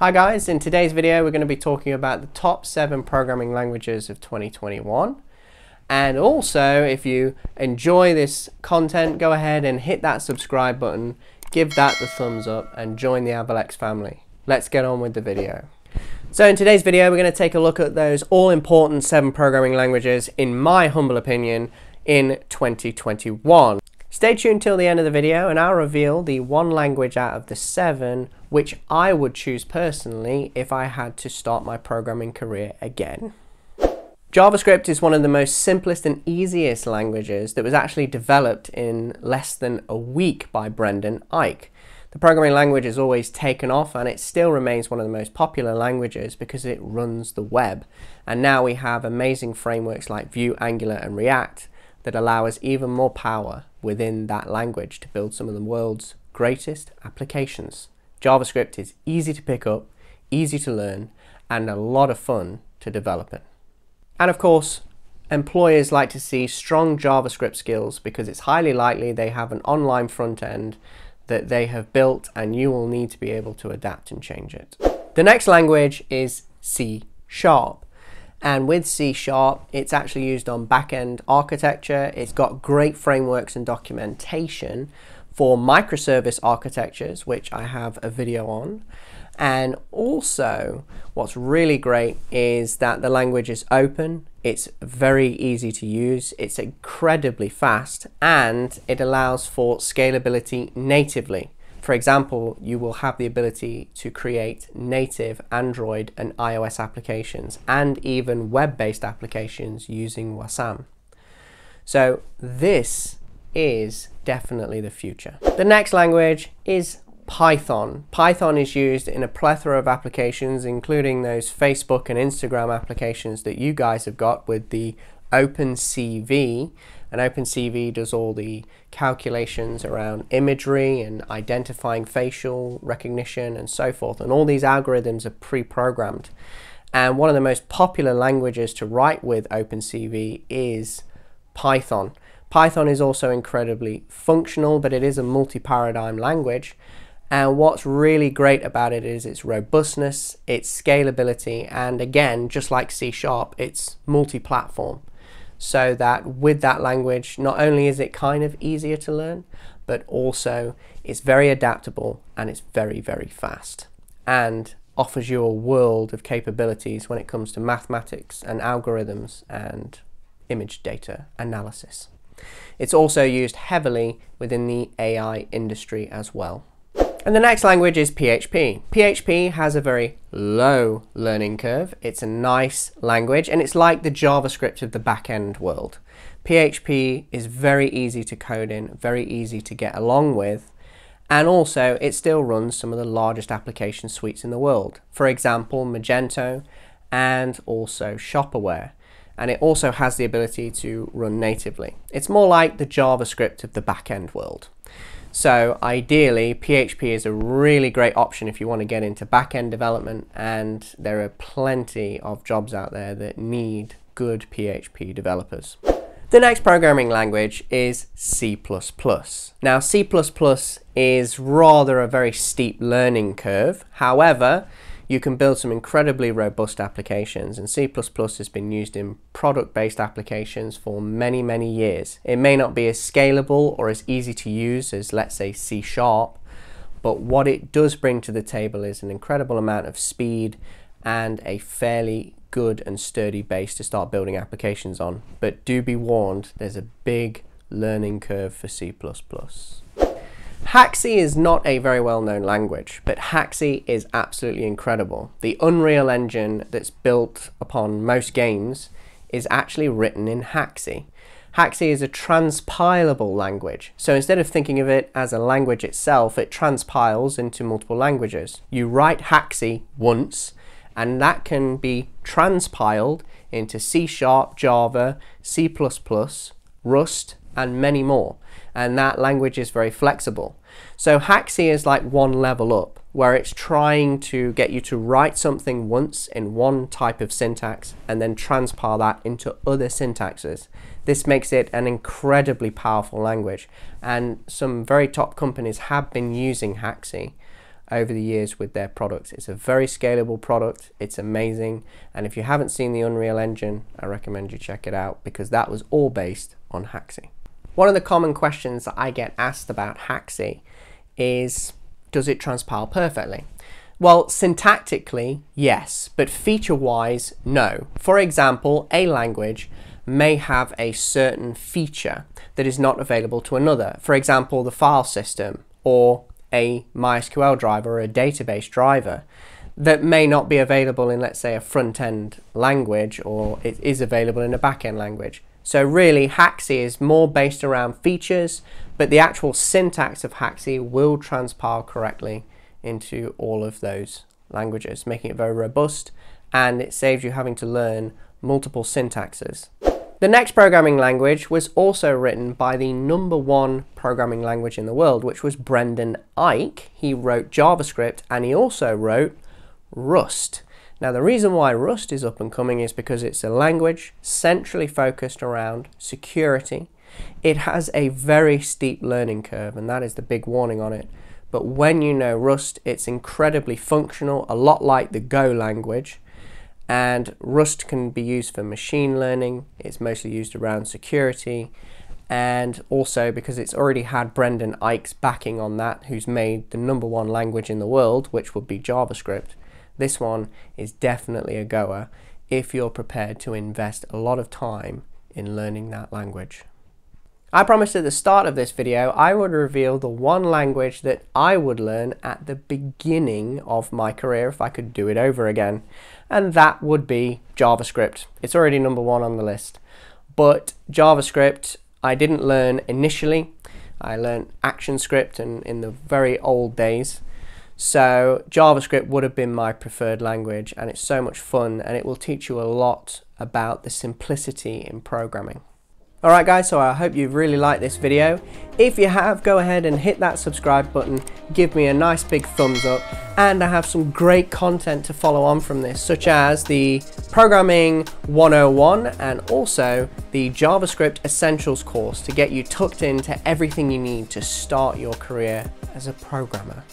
Hi guys, in today's video we're going to be talking about the top 7 programming languages of 2021 and also if you enjoy this content go ahead and hit that subscribe button, give that the thumbs up and join the Avelx family. Let's get on with the video. So in today's video we're going to take a look at those all important 7 programming languages in my humble opinion in 2021. Stay tuned till the end of the video and I'll reveal the one language out of the seven which I would choose personally if I had to start my programming career again. JavaScript is one of the most simplest and easiest languages that was actually developed in less than a week by Brendan Eich. The programming language has always taken off and it still remains one of the most popular languages because it runs the web. And now we have amazing frameworks like Vue, Angular and React that allow us even more power within that language to build some of the world's greatest applications. JavaScript is easy to pick up, easy to learn, and a lot of fun to develop it. And of course, employers like to see strong JavaScript skills because it's highly likely they have an online front end that they have built and you will need to be able to adapt and change it. The next language is C Sharp. And with C Sharp, it's actually used on back-end architecture. It's got great frameworks and documentation for microservice architectures, which I have a video on. And also, what's really great is that the language is open, it's very easy to use, it's incredibly fast, and it allows for scalability natively. For example, you will have the ability to create native Android and iOS applications and even web-based applications using Wasm. So this is definitely the future. The next language is Python. Python is used in a plethora of applications, including those Facebook and Instagram applications that you guys have got with the OpenCV and OpenCV does all the calculations around imagery and identifying facial recognition and so forth. And all these algorithms are pre-programmed. And one of the most popular languages to write with OpenCV is Python. Python is also incredibly functional, but it is a multi-paradigm language. And what's really great about it is its robustness, its scalability, and again, just like C Sharp, it's multi-platform so that with that language, not only is it kind of easier to learn, but also it's very adaptable and it's very, very fast and offers you a world of capabilities when it comes to mathematics and algorithms and image data analysis. It's also used heavily within the AI industry as well. And the next language is PHP. PHP has a very low learning curve. It's a nice language and it's like the JavaScript of the back-end world. PHP is very easy to code in, very easy to get along with, and also it still runs some of the largest application suites in the world. For example, Magento and also Shopware. And it also has the ability to run natively. It's more like the JavaScript of the back-end world. So ideally, PHP is a really great option if you want to get into back-end development and there are plenty of jobs out there that need good PHP developers. The next programming language is C++. Now C++ is rather a very steep learning curve. However, you can build some incredibly robust applications and C++ has been used in product-based applications for many, many years. It may not be as scalable or as easy to use as let's say C Sharp, but what it does bring to the table is an incredible amount of speed and a fairly good and sturdy base to start building applications on. But do be warned, there's a big learning curve for C++. Haxe is not a very well-known language, but Haxe is absolutely incredible. The Unreal Engine that's built upon most games is actually written in Haxe. Haxe is a transpilable language, so instead of thinking of it as a language itself, it transpiles into multiple languages. You write Haxe once, and that can be transpiled into C Sharp, Java, C++, Rust, and many more. And that language is very flexible. So Haxe is like one level up, where it's trying to get you to write something once in one type of syntax and then transpile that into other syntaxes. This makes it an incredibly powerful language, and some very top companies have been using Haxe over the years with their products. It's a very scalable product. It's amazing. And if you haven't seen the Unreal Engine, I recommend you check it out because that was all based on Haxe. One of the common questions that I get asked about Haxe is, does it transpile perfectly? Well, syntactically, yes, but feature-wise, no. For example, a language may have a certain feature that is not available to another. For example, the file system or a MySQL driver or a database driver that may not be available in, let's say, a front-end language or it is available in a back-end language. So really, Haxe is more based around features, but the actual syntax of Haxe will transpile correctly into all of those languages, making it very robust and it saves you having to learn multiple syntaxes. The next programming language was also written by the number one programming language in the world, which was Brendan Eich. He wrote JavaScript and he also wrote Rust. Now the reason why Rust is up and coming is because it's a language centrally focused around security. It has a very steep learning curve and that is the big warning on it. But when you know Rust, it's incredibly functional, a lot like the Go language. And Rust can be used for machine learning. It's mostly used around security. And also because it's already had Brendan Eich's backing on that, who's made the number one language in the world, which would be JavaScript. This one is definitely a goer if you're prepared to invest a lot of time in learning that language. I promised at the start of this video I would reveal the one language that I would learn at the beginning of my career if I could do it over again and that would be JavaScript. It's already number one on the list but JavaScript I didn't learn initially. I learned ActionScript in, in the very old days so JavaScript would have been my preferred language and it's so much fun and it will teach you a lot about the simplicity in programming. Alright guys, so I hope you've really liked this video. If you have, go ahead and hit that subscribe button, give me a nice big thumbs up, and I have some great content to follow on from this, such as the Programming 101 and also the JavaScript Essentials course to get you tucked into everything you need to start your career as a programmer.